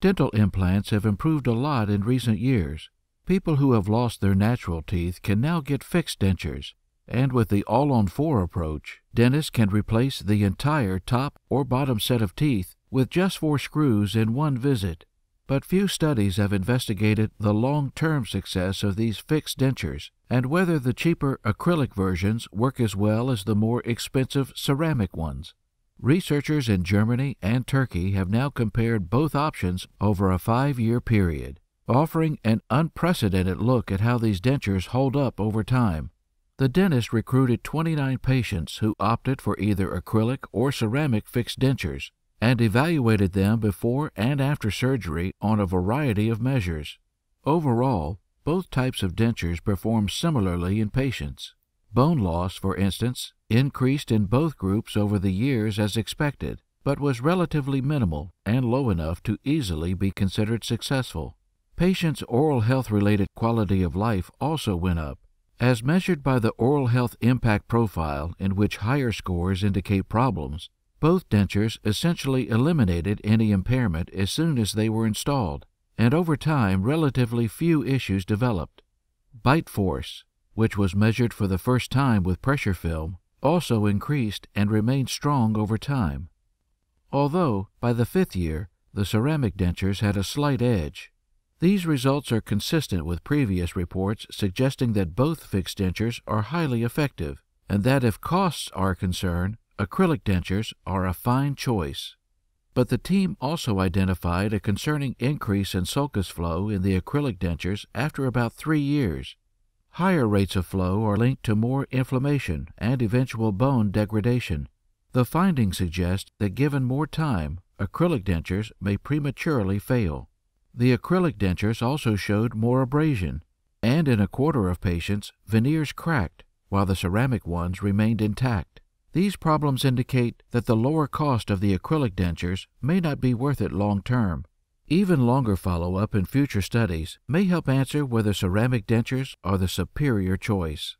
Dental implants have improved a lot in recent years. People who have lost their natural teeth can now get fixed dentures, and with the all on four approach, dentists can replace the entire top or bottom set of teeth with just four screws in one visit. But few studies have investigated the long term success of these fixed dentures and whether the cheaper acrylic versions work as well as the more expensive ceramic ones. Researchers in Germany and Turkey have now compared both options over a five year period, offering an unprecedented look at how these dentures hold up over time. The dentist recruited 29 patients who opted for either acrylic or ceramic fixed dentures and evaluated them before and after surgery on a variety of measures. Overall, both types of dentures perform similarly in patients. Bone loss, for instance, increased in both groups over the years as expected, but was relatively minimal and low enough to easily be considered successful. Patients' oral health related quality of life also went up. As measured by the Oral Health Impact Profile, in which higher scores indicate problems, both dentures essentially eliminated any impairment as soon as they were installed, and over time relatively few issues developed. Bite force, which was measured for the first time with pressure film, also increased and remained strong over time. Although, by the fifth year, the ceramic dentures had a slight edge. These results are consistent with previous reports suggesting that both fixed dentures are highly effective, and that if costs are a concern, acrylic dentures are a fine choice. But the team also identified a concerning increase in sulcus flow in the acrylic dentures after about three years. Higher rates of flow are linked to more inflammation and eventual bone degradation. The findings suggest that given more time, acrylic dentures may prematurely fail. The acrylic dentures also showed more abrasion, and in a quarter of patients, veneers cracked, while the ceramic ones remained intact. These problems indicate that the lower cost of the acrylic dentures may not be worth it long term. Even longer follow up in future studies may help answer whether ceramic dentures are the superior choice.